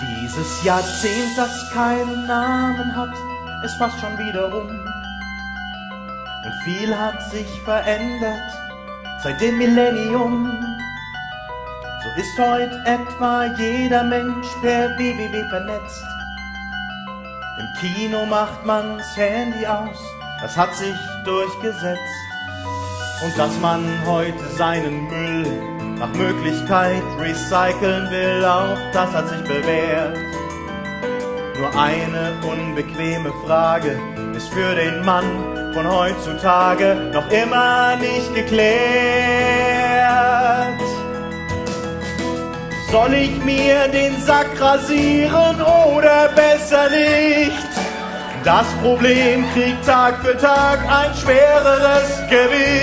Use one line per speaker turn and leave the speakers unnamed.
Dieses Jahrzehnt, das keinen Namen hat, ist fast schon wieder rum. Und viel hat sich verändert seit dem Millennium. So ist heute etwa jeder Mensch per www vernetzt. Im Kino macht man's Handy aus, das hat sich durchgesetzt. Und dass man heute seinen Müll nach Möglichkeit recyceln will, auch das hat sich bewährt. Nur eine unbequeme Frage ist für den Mann von heutzutage noch immer nicht geklärt. Soll ich mir den Sack rasieren oder besser nicht? Das Problem kriegt Tag für Tag ein schwereres Gewicht.